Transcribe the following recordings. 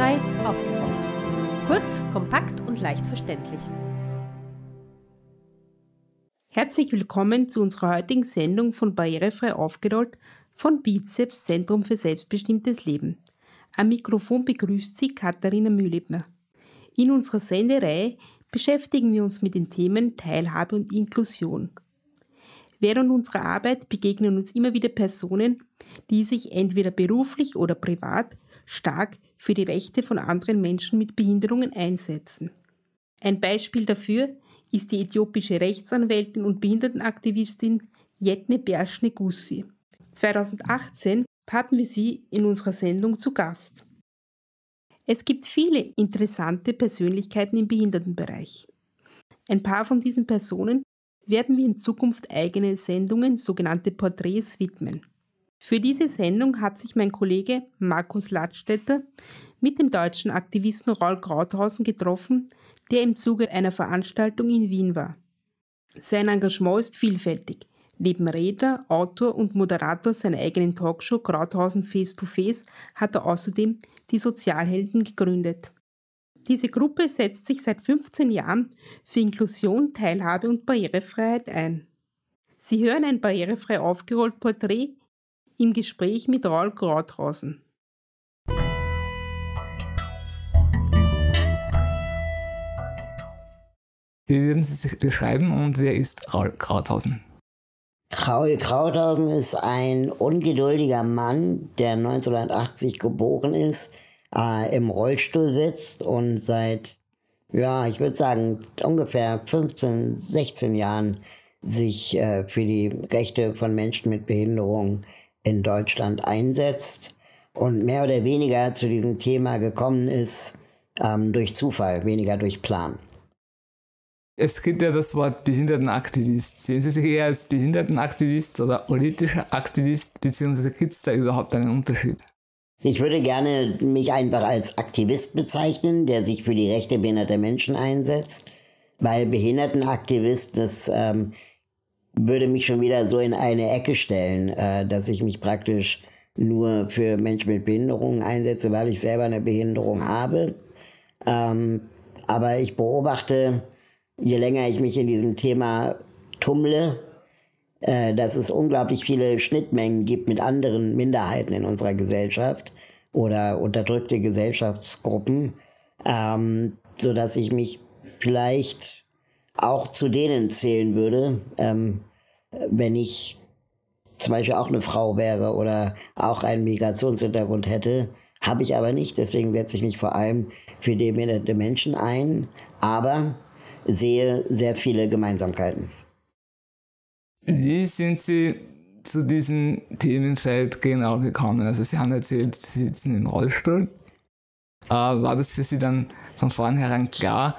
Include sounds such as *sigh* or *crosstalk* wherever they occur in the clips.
Barrierefrei aufgerollt. Kurz, kompakt und leicht verständlich. Herzlich willkommen zu unserer heutigen Sendung von Barrierefrei aufgerollt von Bizeps Zentrum für selbstbestimmtes Leben. Am Mikrofon begrüßt Sie Katharina Mühlebner. In unserer Sendereihe beschäftigen wir uns mit den Themen Teilhabe und Inklusion. Während unserer Arbeit begegnen uns immer wieder Personen, die sich entweder beruflich oder privat stark für die Rechte von anderen Menschen mit Behinderungen einsetzen. Ein Beispiel dafür ist die äthiopische Rechtsanwältin und Behindertenaktivistin Jetne Berschne Gussi. 2018 hatten wir sie in unserer Sendung zu Gast. Es gibt viele interessante Persönlichkeiten im Behindertenbereich. Ein paar von diesen Personen werden wir in Zukunft eigene Sendungen, sogenannte Porträts, widmen. Für diese Sendung hat sich mein Kollege Markus Ladstätter mit dem deutschen Aktivisten Raul Krauthausen getroffen, der im Zuge einer Veranstaltung in Wien war. Sein Engagement ist vielfältig. Neben Redner, Autor und Moderator seiner eigenen Talkshow Krauthausen Face to Face hat er außerdem die Sozialhelden gegründet. Diese Gruppe setzt sich seit 15 Jahren für Inklusion, Teilhabe und Barrierefreiheit ein. Sie hören ein barrierefrei aufgerollt Porträt im Gespräch mit Raul Krauthausen. Wie würden Sie sich beschreiben und wer ist Raul Krauthausen? Raul Krauthausen ist ein ungeduldiger Mann, der 1980 geboren ist, äh, im Rollstuhl sitzt und seit, ja, ich würde sagen, ungefähr 15, 16 Jahren sich äh, für die Rechte von Menschen mit Behinderung in Deutschland einsetzt und mehr oder weniger zu diesem Thema gekommen ist ähm, durch Zufall, weniger durch Plan. Es gibt ja das Wort Behindertenaktivist. Sehen Sie sich eher als Behindertenaktivist oder politischer Aktivist, beziehungsweise gibt es da überhaupt einen Unterschied? Ich würde gerne mich einfach als Aktivist bezeichnen, der sich für die Rechte behinderter Menschen einsetzt, weil Behindertenaktivist, das ähm, würde mich schon wieder so in eine Ecke stellen, äh, dass ich mich praktisch nur für Menschen mit Behinderungen einsetze, weil ich selber eine Behinderung habe. Ähm, aber ich beobachte, je länger ich mich in diesem Thema tummle, äh, dass es unglaublich viele Schnittmengen gibt mit anderen Minderheiten in unserer Gesellschaft oder unterdrückte Gesellschaftsgruppen, ähm, so dass ich mich vielleicht auch zu denen zählen würde, ähm, wenn ich zum Beispiel auch eine Frau wäre oder auch einen Migrationshintergrund hätte. Habe ich aber nicht, deswegen setze ich mich vor allem für behinderte Menschen ein. Aber sehe sehr viele Gemeinsamkeiten. Wie sind Sie zu diesem Themenfeld genau gekommen? Also Sie haben erzählt, Sie sitzen im Rollstuhl. Äh, war das für Sie dann von vornherein klar,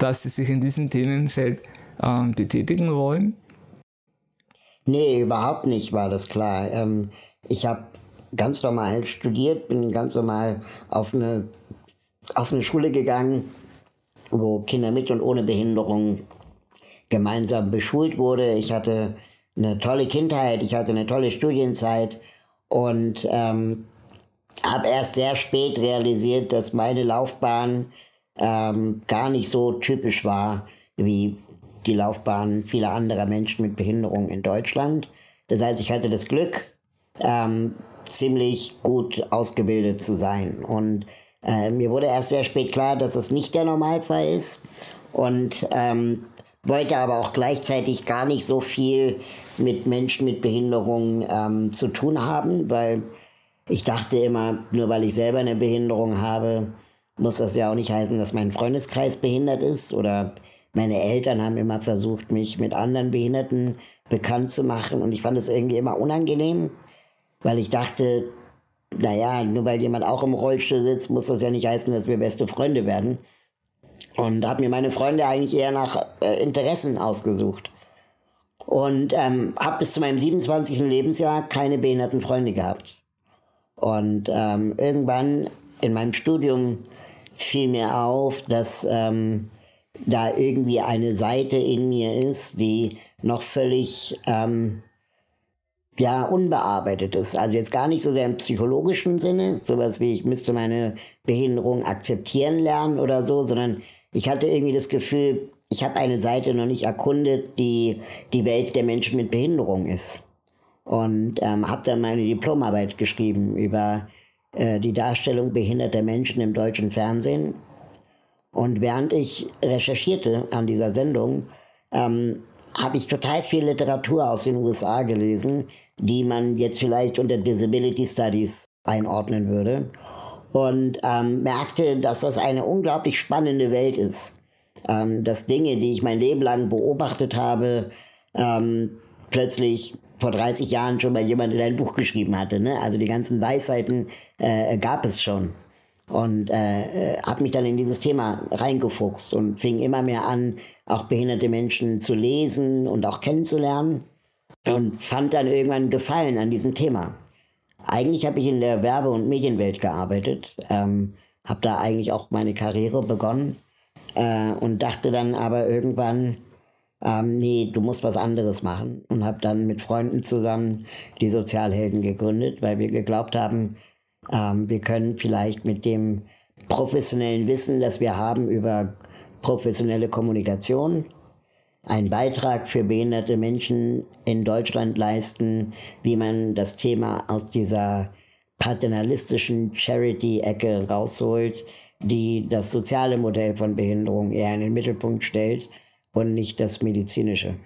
dass Sie sich in diesem Themenfeld ähm, betätigen wollen? Nee, überhaupt nicht war das klar. Ähm, ich habe ganz normal studiert, bin ganz normal auf eine, auf eine Schule gegangen, wo Kinder mit und ohne Behinderung gemeinsam beschult wurde. Ich hatte eine tolle Kindheit, ich hatte eine tolle Studienzeit und ähm, habe erst sehr spät realisiert, dass meine Laufbahn ähm, gar nicht so typisch war wie die Laufbahn vieler anderer Menschen mit Behinderung in Deutschland. Das heißt, ich hatte das Glück, ähm, ziemlich gut ausgebildet zu sein und äh, mir wurde erst sehr spät klar, dass es nicht der Normalfall ist und ähm, wollte aber auch gleichzeitig gar nicht so viel mit Menschen mit Behinderung ähm, zu tun haben, weil ich dachte immer, nur weil ich selber eine Behinderung habe, muss das ja auch nicht heißen, dass mein Freundeskreis behindert ist oder meine Eltern haben immer versucht, mich mit anderen Behinderten bekannt zu machen und ich fand es irgendwie immer unangenehm, weil ich dachte, naja, nur weil jemand auch im Rollstuhl sitzt, muss das ja nicht heißen, dass wir beste Freunde werden. Und habe mir meine Freunde eigentlich eher nach äh, Interessen ausgesucht. Und ähm, habe bis zu meinem 27. Lebensjahr keine behinderten Freunde gehabt. Und ähm, irgendwann in meinem Studium fiel mir auf, dass ähm, da irgendwie eine Seite in mir ist, die noch völlig ähm, ja, unbearbeitet ist. Also jetzt gar nicht so sehr im psychologischen Sinne, sowas wie ich müsste meine Behinderung akzeptieren lernen oder so, sondern ich hatte irgendwie das Gefühl, ich habe eine Seite noch nicht erkundet, die die Welt der Menschen mit Behinderung ist. Und ähm, habe dann meine Diplomarbeit geschrieben über die Darstellung behinderter Menschen im deutschen Fernsehen. Und während ich recherchierte an dieser Sendung, ähm, habe ich total viel Literatur aus den USA gelesen, die man jetzt vielleicht unter Disability Studies einordnen würde. Und ähm, merkte, dass das eine unglaublich spannende Welt ist. Ähm, dass Dinge, die ich mein Leben lang beobachtet habe, ähm, plötzlich vor 30 Jahren schon mal jemand in ein Buch geschrieben hatte. Ne? Also die ganzen Weisheiten äh, gab es schon. Und äh, äh habe mich dann in dieses Thema reingefuchst und fing immer mehr an, auch behinderte Menschen zu lesen und auch kennenzulernen und fand dann irgendwann Gefallen an diesem Thema. Eigentlich habe ich in der Werbe- und Medienwelt gearbeitet, ähm, habe da eigentlich auch meine Karriere begonnen äh, und dachte dann aber irgendwann, ähm, nee, du musst was anderes machen. Und habe dann mit Freunden zusammen die Sozialhelden gegründet, weil wir geglaubt haben, ähm, wir können vielleicht mit dem professionellen Wissen, das wir haben über professionelle Kommunikation, einen Beitrag für behinderte Menschen in Deutschland leisten, wie man das Thema aus dieser paternalistischen Charity-Ecke rausholt, die das soziale Modell von Behinderung eher in den Mittelpunkt stellt und nicht das medizinische.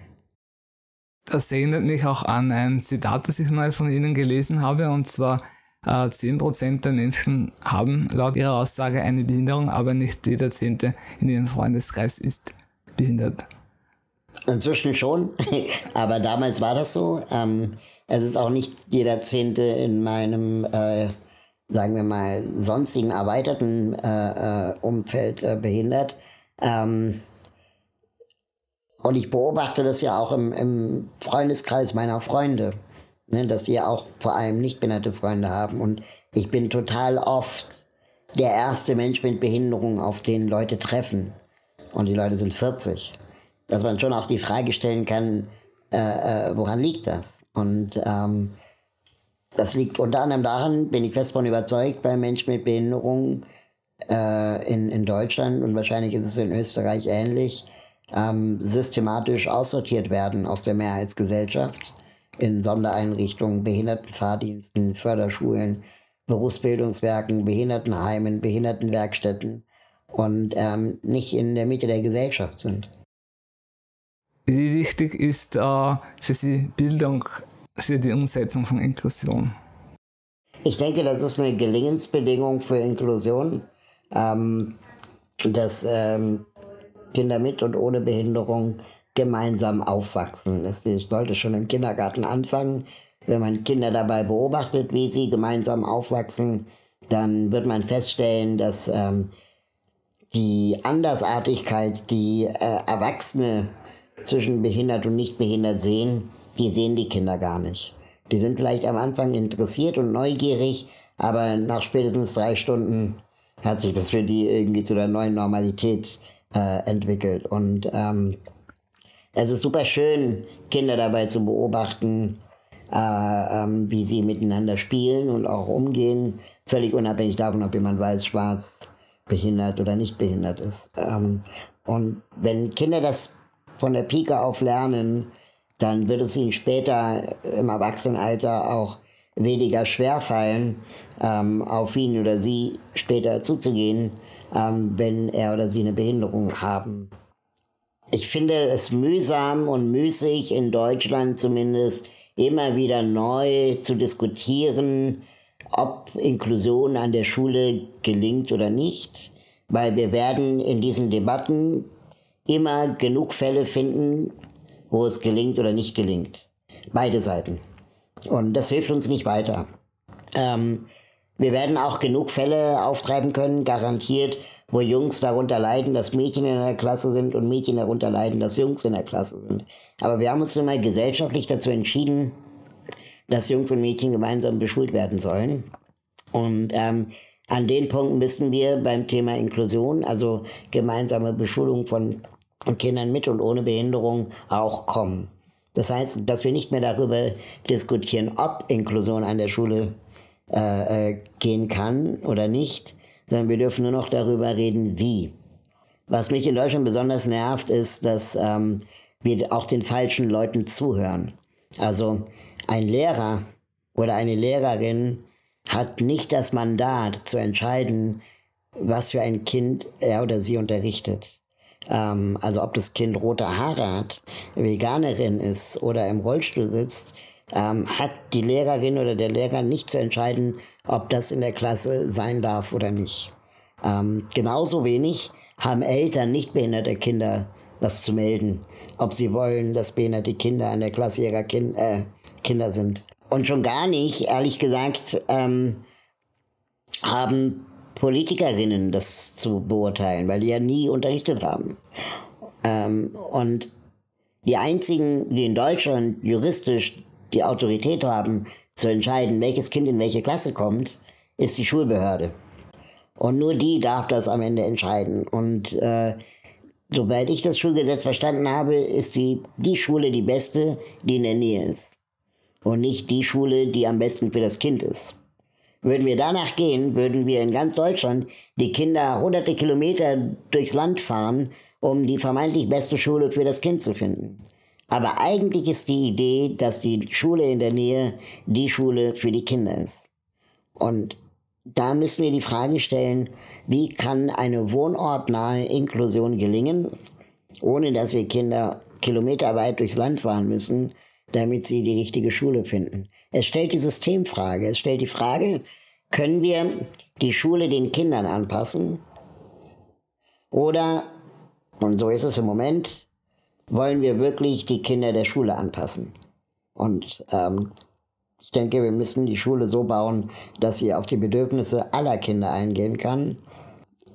Das erinnert mich auch an ein Zitat, das ich mal von Ihnen gelesen habe, und zwar, äh, 10% der Menschen haben laut ihrer Aussage eine Behinderung, aber nicht jeder Zehnte in ihrem Freundeskreis ist behindert. Inzwischen schon, *laughs* aber damals war das so. Ähm, es ist auch nicht jeder Zehnte in meinem, äh, sagen wir mal, sonstigen erweiterten äh, äh Umfeld äh, behindert. Ähm, und ich beobachte das ja auch im, im Freundeskreis meiner Freunde, ne, dass die auch vor allem nicht behinderte Freunde haben. Und ich bin total oft der erste Mensch mit Behinderung, auf den Leute treffen. Und die Leute sind 40 dass man schon auch die Frage stellen kann, äh, äh, woran liegt das? Und ähm, das liegt unter anderem daran, bin ich fest davon überzeugt, bei Menschen mit Behinderung äh, in, in Deutschland und wahrscheinlich ist es in Österreich ähnlich, ähm, systematisch aussortiert werden aus der Mehrheitsgesellschaft in Sondereinrichtungen, Behindertenfahrdiensten, Förderschulen, Berufsbildungswerken, Behindertenheimen, Behindertenwerkstätten und ähm, nicht in der Mitte der Gesellschaft sind. Wie wichtig ist äh, für Sie Bildung für die Umsetzung von Inklusion? Ich denke, das ist eine Gelingensbedingung für Inklusion, ähm, dass ähm, Kinder mit und ohne Behinderung gemeinsam aufwachsen. Das sollte schon im Kindergarten anfangen. Wenn man Kinder dabei beobachtet, wie sie gemeinsam aufwachsen, dann wird man feststellen, dass ähm, die Andersartigkeit, die äh, Erwachsene zwischen behindert und nicht behindert sehen, die sehen die Kinder gar nicht. Die sind vielleicht am Anfang interessiert und neugierig, aber nach spätestens drei Stunden hat sich das für die irgendwie zu der neuen Normalität äh, entwickelt. Und ähm, es ist super schön, Kinder dabei zu beobachten, äh, ähm, wie sie miteinander spielen und auch umgehen, völlig unabhängig davon, ob jemand weiß, schwarz, behindert oder nicht behindert ist. Ähm, und wenn Kinder das von der Pike auf lernen, dann wird es ihnen später im Erwachsenenalter auch weniger schwer fallen, ähm, auf ihn oder sie später zuzugehen, ähm, wenn er oder sie eine Behinderung haben. Ich finde es mühsam und müßig in Deutschland zumindest immer wieder neu zu diskutieren, ob Inklusion an der Schule gelingt oder nicht, weil wir werden in diesen Debatten immer genug Fälle finden, wo es gelingt oder nicht gelingt. Beide Seiten. Und das hilft uns nicht weiter. Ähm, wir werden auch genug Fälle auftreiben können, garantiert, wo Jungs darunter leiden, dass Mädchen in der Klasse sind und Mädchen darunter leiden, dass Jungs in der Klasse sind. Aber wir haben uns nun mal gesellschaftlich dazu entschieden, dass Jungs und Mädchen gemeinsam beschult werden sollen. Und ähm, an den Punkten müssen wir beim Thema Inklusion, also gemeinsame Beschulung von Kindern mit und ohne Behinderung auch kommen. Das heißt, dass wir nicht mehr darüber diskutieren, ob Inklusion an der Schule äh, äh, gehen kann oder nicht, sondern wir dürfen nur noch darüber reden, wie. Was mich in Deutschland besonders nervt, ist, dass ähm, wir auch den falschen Leuten zuhören. Also ein Lehrer oder eine Lehrerin hat nicht das Mandat zu entscheiden, was für ein Kind er oder sie unterrichtet. Ähm, also ob das Kind rote Haare hat, Veganerin ist oder im Rollstuhl sitzt, ähm, hat die Lehrerin oder der Lehrer nicht zu entscheiden, ob das in der Klasse sein darf oder nicht. Ähm, genauso wenig haben Eltern nicht behinderte Kinder was zu melden, ob sie wollen, dass behinderte Kinder in der Klasse ihrer kind, äh, Kinder sind. Und schon gar nicht, ehrlich gesagt, ähm, haben Politikerinnen das zu beurteilen, weil die ja nie unterrichtet haben. Ähm, und die einzigen, die in Deutschland juristisch die Autorität haben, zu entscheiden, welches Kind in welche Klasse kommt, ist die Schulbehörde. Und nur die darf das am Ende entscheiden. Und äh, sobald ich das Schulgesetz verstanden habe, ist die, die Schule die beste, die in der Nähe ist. Und nicht die Schule, die am besten für das Kind ist. Würden wir danach gehen, würden wir in ganz Deutschland die Kinder hunderte Kilometer durchs Land fahren, um die vermeintlich beste Schule für das Kind zu finden. Aber eigentlich ist die Idee, dass die Schule in der Nähe die Schule für die Kinder ist. Und da müssen wir die Frage stellen, wie kann eine wohnortnahe Inklusion gelingen, ohne dass wir Kinder kilometerweit durchs Land fahren müssen, damit sie die richtige Schule finden. Es stellt die Systemfrage. Es stellt die Frage, können wir die Schule den Kindern anpassen? Oder, und so ist es im Moment, wollen wir wirklich die Kinder der Schule anpassen? Und ähm, ich denke, wir müssen die Schule so bauen, dass sie auf die Bedürfnisse aller Kinder eingehen kann.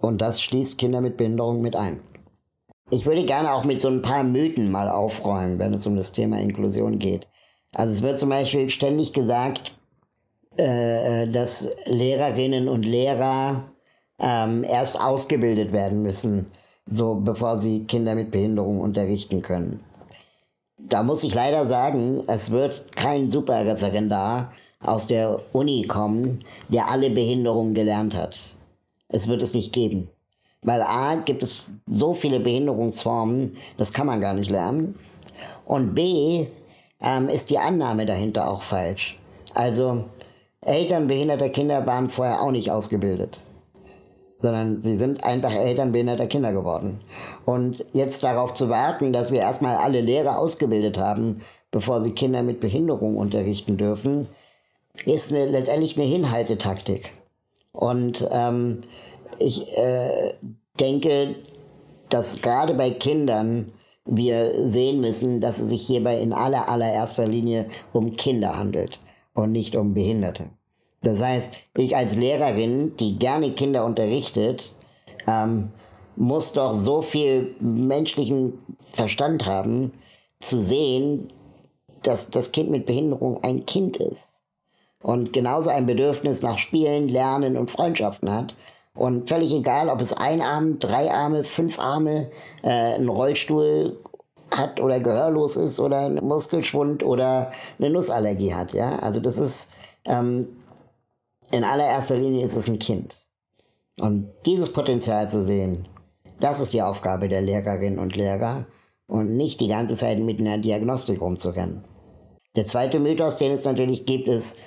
Und das schließt Kinder mit Behinderung mit ein. Ich würde gerne auch mit so ein paar Mythen mal aufräumen, wenn es um das Thema Inklusion geht. Also es wird zum Beispiel ständig gesagt, äh, dass Lehrerinnen und Lehrer ähm, erst ausgebildet werden müssen, so bevor sie Kinder mit Behinderung unterrichten können. Da muss ich leider sagen, es wird kein Superreferendar aus der Uni kommen, der alle Behinderungen gelernt hat. Es wird es nicht geben. Weil A gibt es so viele Behinderungsformen, das kann man gar nicht lernen. Und B ähm, ist die Annahme dahinter auch falsch. Also Eltern behinderter Kinder waren vorher auch nicht ausgebildet, sondern sie sind einfach Eltern behinderter Kinder geworden. Und jetzt darauf zu warten, dass wir erstmal alle Lehrer ausgebildet haben, bevor sie Kinder mit Behinderung unterrichten dürfen, ist eine, letztendlich eine Hinhaltetaktik. Und ähm, ich äh, denke, dass gerade bei Kindern wir sehen müssen, dass es sich hierbei in aller allererster Linie um Kinder handelt und nicht um Behinderte. Das heißt, ich als Lehrerin, die gerne Kinder unterrichtet, ähm, muss doch so viel menschlichen Verstand haben, zu sehen, dass das Kind mit Behinderung ein Kind ist und genauso ein Bedürfnis nach Spielen, Lernen und Freundschaften hat. Und völlig egal, ob es ein Arm, drei Arme, fünf Arme, äh, einen Rollstuhl hat oder gehörlos ist oder einen Muskelschwund oder eine Nussallergie hat. Ja? Also das ist, ähm, in allererster Linie ist es ein Kind. Und dieses Potenzial zu sehen, das ist die Aufgabe der Lehrerinnen und Lehrer und nicht die ganze Zeit mit einer Diagnostik rumzurennen. Der zweite Mythos, den es natürlich gibt, ist,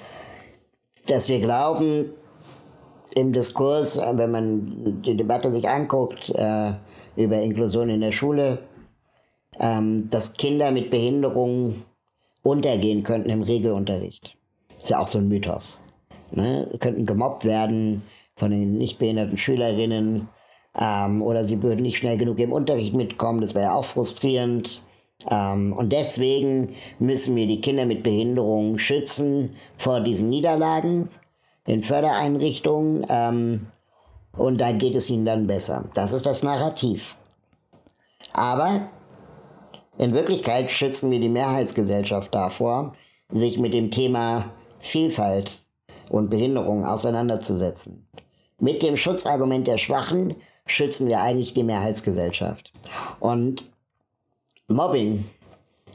dass wir glauben, im Diskurs, wenn man die Debatte sich anguckt äh, über Inklusion in der Schule, ähm, dass Kinder mit Behinderungen untergehen könnten im Regelunterricht. Ist ja auch so ein Mythos. Ne? Könnten gemobbt werden von den nicht behinderten Schülerinnen ähm, oder sie würden nicht schnell genug im Unterricht mitkommen. Das wäre ja auch frustrierend. Ähm, und deswegen müssen wir die Kinder mit Behinderungen schützen vor diesen Niederlagen in Fördereinrichtungen. Ähm, und dann geht es ihnen dann besser. Das ist das Narrativ. Aber in Wirklichkeit schützen wir die Mehrheitsgesellschaft davor, sich mit dem Thema Vielfalt und Behinderung auseinanderzusetzen. Mit dem Schutzargument der Schwachen schützen wir eigentlich die Mehrheitsgesellschaft. Und Mobbing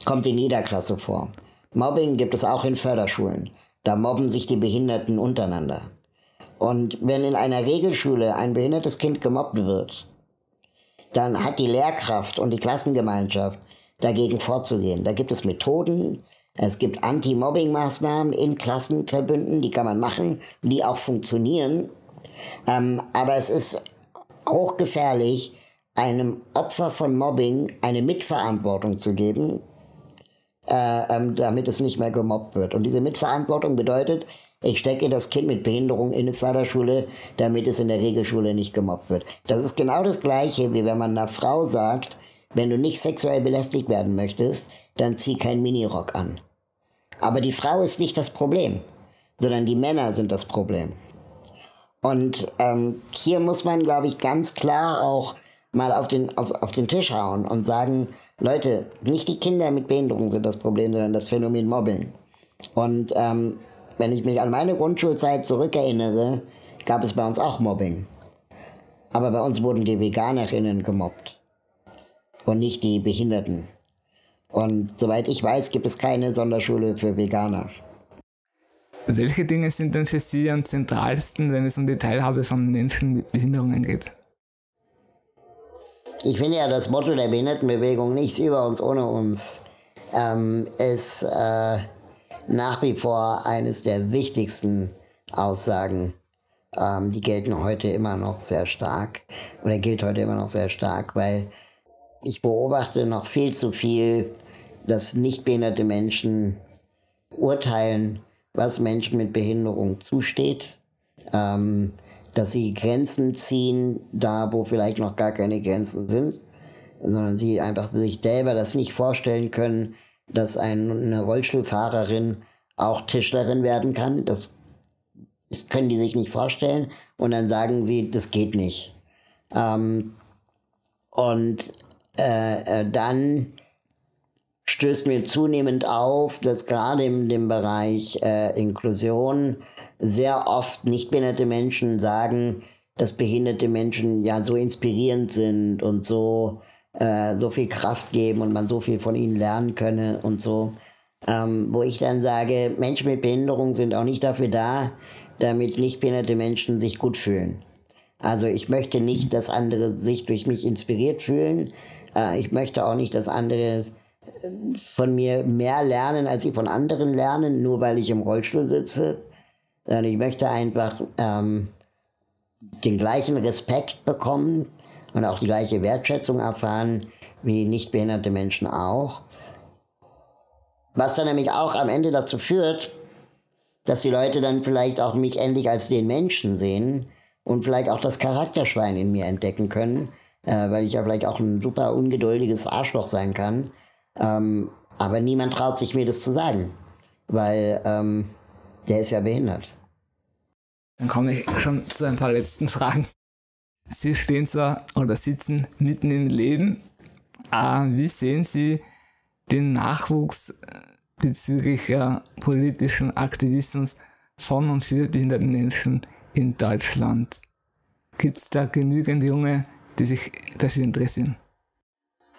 kommt in jeder Klasse vor. Mobbing gibt es auch in Förderschulen. Da mobben sich die Behinderten untereinander. Und wenn in einer Regelschule ein behindertes Kind gemobbt wird, dann hat die Lehrkraft und die Klassengemeinschaft dagegen vorzugehen. Da gibt es Methoden, es gibt Anti-Mobbing-Maßnahmen in Klassenverbünden, die kann man machen, die auch funktionieren. Ähm, aber es ist hochgefährlich, einem Opfer von Mobbing eine Mitverantwortung zu geben, äh, ähm, damit es nicht mehr gemobbt wird. Und diese Mitverantwortung bedeutet, ich stecke das Kind mit Behinderung in eine Förderschule, damit es in der Regelschule nicht gemobbt wird. Das ist genau das Gleiche, wie wenn man einer Frau sagt, wenn du nicht sexuell belästigt werden möchtest, dann zieh keinen Minirock an. Aber die Frau ist nicht das Problem, sondern die Männer sind das Problem. Und ähm, hier muss man, glaube ich, ganz klar auch mal auf den, auf, auf den Tisch hauen und sagen, Leute, nicht die Kinder mit Behinderung sind das Problem, sondern das Phänomen Mobbing. Und ähm, wenn ich mich an meine Grundschulzeit zurückerinnere, gab es bei uns auch Mobbing. Aber bei uns wurden die Veganerinnen gemobbt und nicht die Behinderten. Und soweit ich weiß, gibt es keine Sonderschule für Veganer. Welche Dinge sind denn für Sie am zentralsten, wenn es um die Teilhabe von Menschen mit Behinderungen geht? Ich finde ja das Motto der Behindertenbewegung nichts über uns ohne uns ähm, ist äh, nach wie vor eines der wichtigsten Aussagen. Ähm, die gelten heute immer noch sehr stark oder gilt heute immer noch sehr stark, weil ich beobachte noch viel zu viel, dass nicht behinderte Menschen urteilen, was Menschen mit Behinderung zusteht. Ähm, dass sie Grenzen ziehen, da wo vielleicht noch gar keine Grenzen sind, sondern sie einfach sich selber das nicht vorstellen können, dass eine Rollstuhlfahrerin auch Tischlerin werden kann. Das, können die sich nicht vorstellen. Und dann sagen sie, das geht nicht. Ähm, und äh, äh, dann stößt mir zunehmend auf, dass gerade in dem Bereich äh, Inklusion sehr oft nicht behinderte Menschen sagen, dass behinderte Menschen ja so inspirierend sind und so, äh, so viel Kraft geben und man so viel von ihnen lernen könne und so. Ähm, wo ich dann sage, Menschen mit Behinderung sind auch nicht dafür da, damit nicht behinderte Menschen sich gut fühlen. Also ich möchte nicht, dass andere sich durch mich inspiriert fühlen. Äh, ich möchte auch nicht, dass andere äh, von mir mehr lernen, als sie von anderen lernen, nur weil ich im Rollstuhl sitze. Und ich möchte einfach ähm, den gleichen Respekt bekommen und auch die gleiche Wertschätzung erfahren wie nicht behinderte Menschen auch. Was dann nämlich auch am Ende dazu führt, dass die Leute dann vielleicht auch mich endlich als den Menschen sehen und vielleicht auch das Charakterschwein in mir entdecken können, äh, weil ich ja vielleicht auch ein super ungeduldiges Arschloch sein kann. Ähm, aber niemand traut sich mir das zu sagen, weil ähm, der ist ja behindert. Dann komme ich schon zu ein paar letzten Fragen. Sie stehen zwar oder sitzen mitten im Leben. Äh, wie sehen Sie den Nachwuchs äh, bezüglich äh, politischen Aktivismus von und für behinderte Menschen in Deutschland? Gibt es da genügend Junge, die sich dafür interessieren?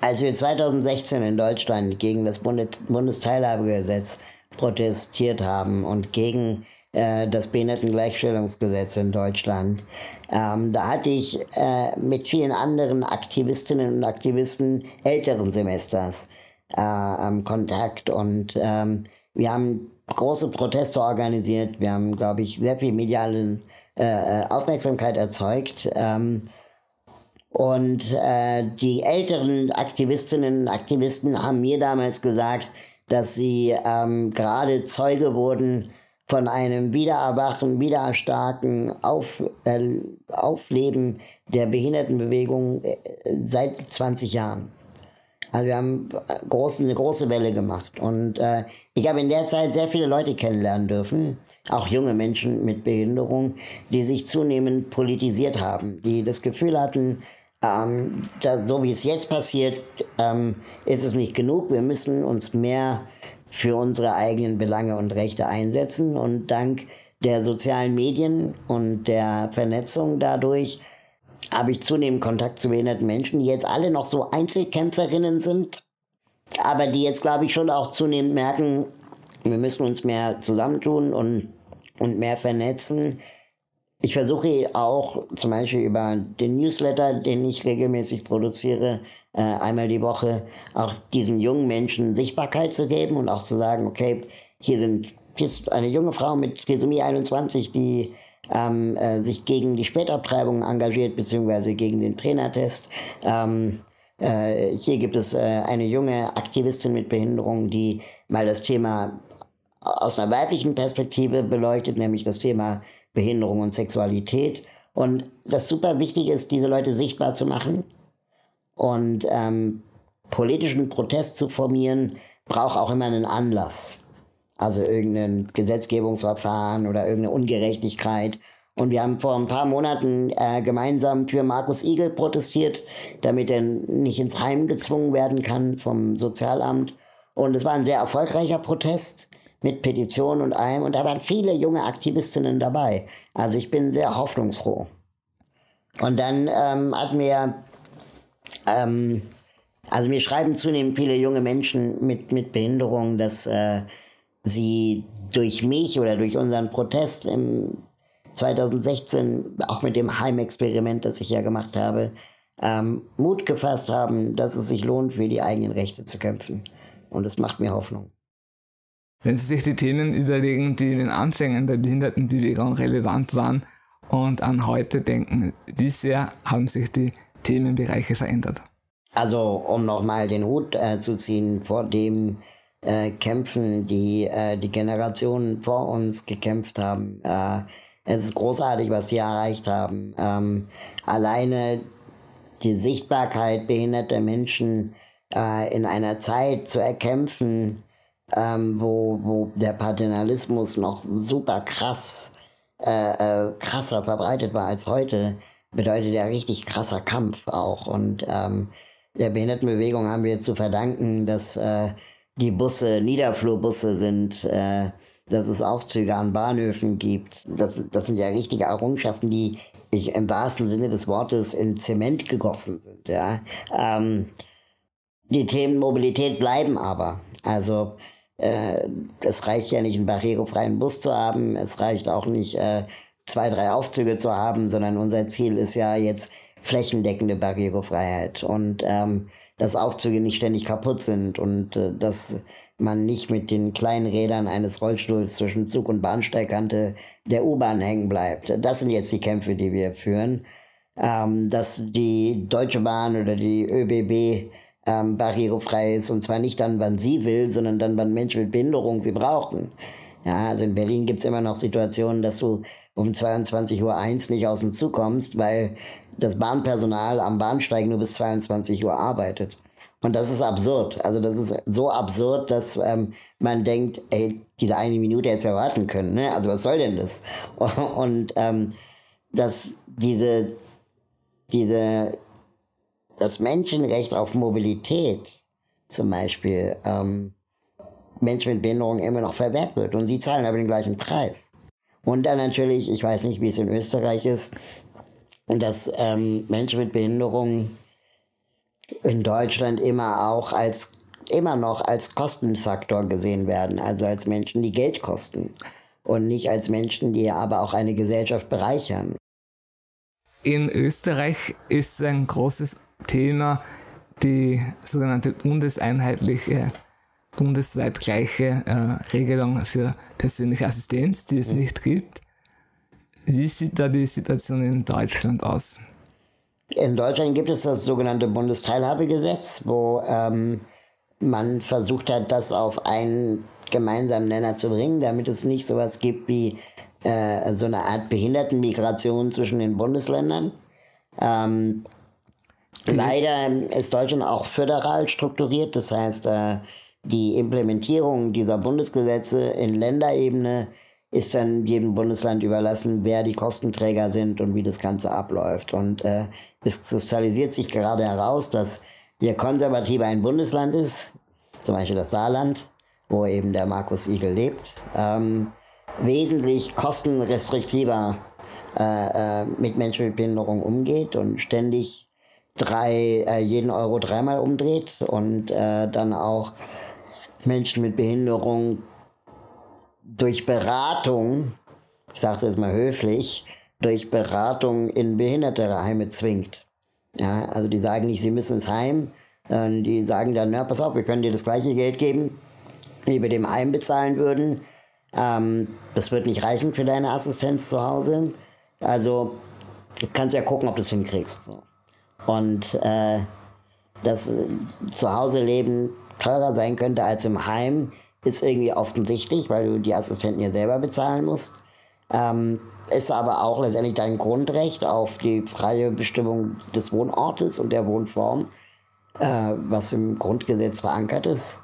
Als wir 2016 in Deutschland gegen das Bundesteilhabegesetz protestiert haben und gegen äh, das Behindertengleichstellungsgesetz in Deutschland. Ähm, da hatte ich äh, mit vielen anderen Aktivistinnen und Aktivisten älteren Semesters äh, Kontakt und ähm, wir haben große Proteste organisiert. Wir haben, glaube ich, sehr viel mediale äh, Aufmerksamkeit erzeugt. Ähm, und äh, die älteren Aktivistinnen und Aktivisten haben mir damals gesagt, dass sie ähm, gerade Zeuge wurden von einem Wiedererwachen, Wiedererstarken, Auf, äh, Aufleben der Behindertenbewegung äh, seit 20 Jahren. Also wir haben groß, eine große Welle gemacht. Und äh, ich habe in der Zeit sehr viele Leute kennenlernen dürfen, auch junge Menschen mit Behinderung, die sich zunehmend politisiert haben, die das Gefühl hatten, ähm, da, so wie es jetzt passiert, ähm, ist es nicht genug. Wir müssen uns mehr für unsere eigenen Belange und Rechte einsetzen. Und dank der sozialen Medien und der Vernetzung dadurch habe ich zunehmend Kontakt zu behinderten Menschen, die jetzt alle noch so Einzelkämpferinnen sind, aber die jetzt, glaube ich, schon auch zunehmend merken, wir müssen uns mehr zusammentun und, und mehr vernetzen. Ich versuche auch zum Beispiel über den Newsletter, den ich regelmäßig produziere, äh, einmal die Woche, auch diesen jungen Menschen Sichtbarkeit zu geben und auch zu sagen, okay, hier sind hier ist eine junge Frau mit Trisomie 21, die ähm, äh, sich gegen die Spätabtreibung engagiert, beziehungsweise gegen den Trainertest. Ähm, äh, hier gibt es äh, eine junge Aktivistin mit Behinderung, die mal das Thema aus einer weiblichen Perspektive beleuchtet, nämlich das Thema Behinderung und Sexualität. Und das super wichtig ist, diese Leute sichtbar zu machen und ähm, politischen Protest zu formieren, braucht auch immer einen Anlass. Also irgendein Gesetzgebungsverfahren oder irgendeine Ungerechtigkeit. Und wir haben vor ein paar Monaten äh, gemeinsam für Markus Igel protestiert, damit er nicht ins Heim gezwungen werden kann vom Sozialamt. Und es war ein sehr erfolgreicher Protest mit Petitionen und allem. Und da waren viele junge Aktivistinnen dabei. Also ich bin sehr hoffnungsfroh. Und dann ähm, hatten wir, ähm, also mir schreiben zunehmend viele junge Menschen mit, mit Behinderung, dass äh, sie durch mich oder durch unseren Protest im 2016, auch mit dem Heimexperiment, das ich ja gemacht habe, ähm, Mut gefasst haben, dass es sich lohnt, für die eigenen Rechte zu kämpfen. Und es macht mir Hoffnung. Wenn Sie sich die Themen überlegen, die in den Anfängen der Behindertenbewegung relevant waren und an heute denken, wie sehr haben sich die Themenbereiche verändert? Also, um nochmal den Hut äh, zu ziehen vor dem äh, Kämpfen, die äh, die Generationen vor uns gekämpft haben. Äh, es ist großartig, was die erreicht haben. Ähm, alleine die Sichtbarkeit behinderter Menschen äh, in einer Zeit zu erkämpfen, ähm, wo, wo der Paternalismus noch super krass, äh, äh, krasser verbreitet war als heute, bedeutet ja richtig krasser Kampf auch. Und ähm, der Behindertenbewegung haben wir zu verdanken, dass äh, die Busse Niederflurbusse sind, äh, dass es Aufzüge an Bahnhöfen gibt. Das, das sind ja richtige Errungenschaften, die ich im wahrsten Sinne des Wortes in Zement gegossen sind. Ja. Ähm, die Themen Mobilität bleiben aber. Also es reicht ja nicht, einen barrierefreien Bus zu haben, es reicht auch nicht, äh, zwei, drei Aufzüge zu haben, sondern unser Ziel ist ja jetzt flächendeckende Barrierefreiheit und ähm, dass Aufzüge nicht ständig kaputt sind und äh, dass man nicht mit den kleinen Rädern eines Rollstuhls zwischen Zug und Bahnsteigkante der U-Bahn hängen bleibt. Das sind jetzt die Kämpfe, die wir führen. Ähm, dass die Deutsche Bahn oder die ÖBB ähm, barrierefrei ist und zwar nicht dann, wann sie will, sondern dann, wann Menschen mit Behinderung sie brauchen. Ja, also in Berlin gibt es immer noch Situationen, dass du um 22.01 Uhr nicht aus dem Zug kommst, weil das Bahnpersonal am Bahnsteig nur bis 22 Uhr arbeitet. Und das ist absurd. Also das ist so absurd, dass ähm, man denkt, ey, diese eine Minute hätte ja warten können. Ne? Also was soll denn das? *laughs* Und ähm, dass diese, diese das Menschenrecht auf Mobilität zum Beispiel ähm, Menschen mit Behinderung immer noch verwehrt wird und sie zahlen aber den gleichen Preis. Und dann natürlich, ich weiß nicht, wie es in Österreich ist, dass ähm, Menschen mit Behinderung in Deutschland immer auch als immer noch als Kostenfaktor gesehen werden, also als Menschen, die Geld kosten und nicht als Menschen, die aber auch eine Gesellschaft bereichern. In Österreich ist ein großes Thema die sogenannte bundeseinheitliche, bundesweit gleiche äh, Regelung für persönliche Assistenz, die es nicht gibt. Wie sieht da die Situation in Deutschland aus? In Deutschland gibt es das sogenannte Bundesteilhabegesetz, wo ähm, man versucht hat, das auf einen gemeinsamen Nenner zu bringen, damit es nicht sowas gibt wie äh, so eine Art Behindertenmigration zwischen den Bundesländern. Ähm, Leider ist Deutschland auch föderal strukturiert, das heißt, äh, die Implementierung dieser Bundesgesetze in Länderebene ist dann jedem Bundesland überlassen, wer die Kostenträger sind und wie das Ganze abläuft. Und äh, es kristallisiert sich gerade heraus, dass je konservativer ein Bundesland ist, zum Beispiel das Saarland, wo eben der Markus Igel lebt, ähm, wesentlich kostenrestriktiver äh, äh, mit Menschen mit Behinderung umgeht und ständig drei, äh, jeden Euro dreimal umdreht und äh, dann auch Menschen mit Behinderung durch Beratung, ich sage es jetzt mal höflich, durch Beratung in Behindertenheime zwingt. Ja, also die sagen nicht, sie müssen ins Heim, äh, die sagen dann, na, pass auf, wir können dir das gleiche Geld geben, wie wir dem Heim bezahlen würden. Ähm, das wird nicht reichen für deine Assistenz zu Hause. Also du kannst ja gucken, ob du es hinkriegst. So. Und äh, dass äh, zu Hause leben teurer sein könnte als im Heim, ist irgendwie offensichtlich, weil du die Assistenten ja selber bezahlen musst. Ähm, ist aber auch letztendlich dein Grundrecht auf die freie Bestimmung des Wohnortes und der Wohnform, äh, was im Grundgesetz verankert ist.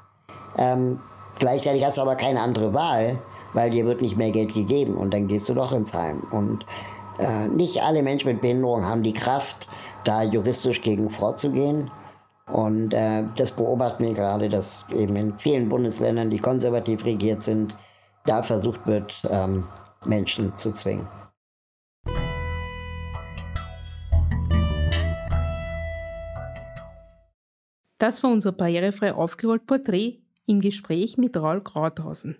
Ähm, gleichzeitig hast du aber keine andere Wahl, weil dir wird nicht mehr Geld gegeben und dann gehst du doch ins Heim. Und äh, nicht alle Menschen mit Behinderung haben die Kraft, da juristisch gegen vorzugehen. Und äh, das beobachten wir gerade, dass eben in vielen Bundesländern, die konservativ regiert sind, da versucht wird, ähm, Menschen zu zwingen. Das war unser barrierefrei aufgerollt Porträt im Gespräch mit Raul Krauthausen.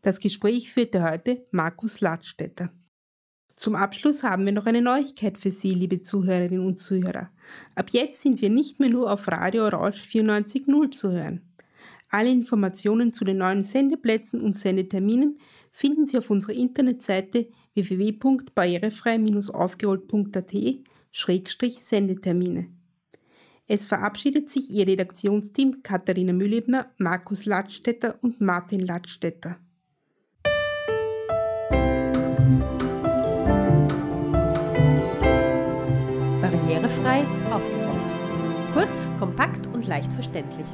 Das Gespräch führte heute Markus Ladstätter. Zum Abschluss haben wir noch eine Neuigkeit für Sie, liebe Zuhörerinnen und Zuhörer. Ab jetzt sind wir nicht mehr nur auf Radio Rausch 94.0 zu hören. Alle Informationen zu den neuen Sendeplätzen und Sendeterminen finden Sie auf unserer Internetseite www.barrierefrei-aufgerollt.at-sendetermine. Es verabschiedet sich Ihr Redaktionsteam Katharina Mühlebner, Markus Ladstätter und Martin Ladstätter. Barrierefrei aufgeräumt. Kurz, kompakt und leicht verständlich.